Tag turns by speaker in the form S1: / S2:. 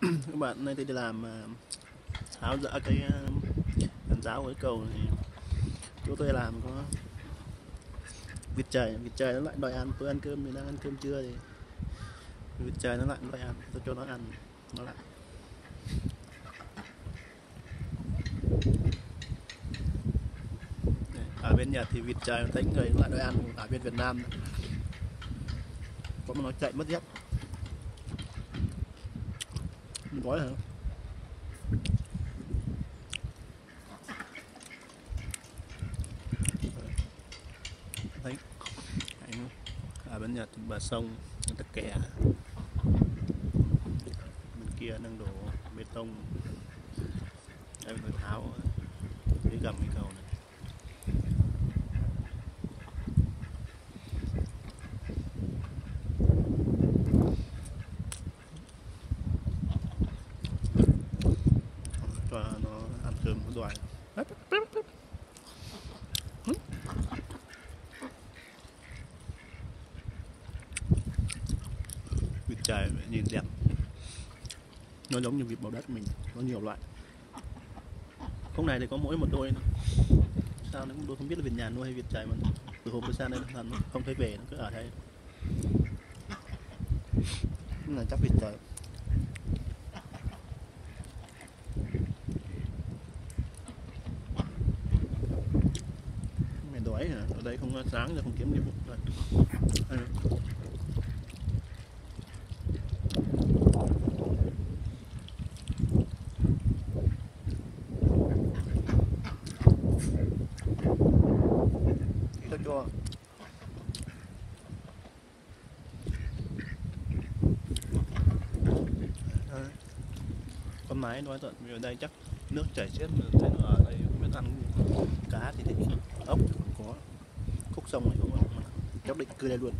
S1: các bạn nay tôi đi làm à, tháo dỡ cái à, cần giáo cái cầu này chỗ tôi làm có vịt trời vịt trời nó lại đòi ăn. Tôi ăn cơm thì đang ăn cơm trưa thì vịt trời nó lại đòi ăn. Tôi cho nó ăn nó lại. Ở bên Nhật thì vịt trời thấy người nó lại đòi ăn ở bên Việt Nam có mà nó chạy mất dép. Mình gói hả? Thấy Anh à bên nhà bờ sông, người ta kè bên kia đang đổ bê tông. Đây người tháo đi gầm đi cầu này cho nó ăn cơm vịt trời nhìn đẹp. Nó giống như vịt bầu đất mình có nhiều loại. Hôm này thì có mỗi một đôi sao nó cũng tôi không biết là vịt nhà nuôi hay vịt trời mà. Từ hôm tôi sang đây nó không thấy về nó cứ ở đây. Là chắc vịt trời mày hả? Ở đây không có sáng rồi không kiếm được bụng rồi cho con mái nói tận vì ở đây chắc nước chảy xiết, thấy nó ở đây không biết ăn cá thì thấy ốc xong rồi có chóc định cưa đây luôn.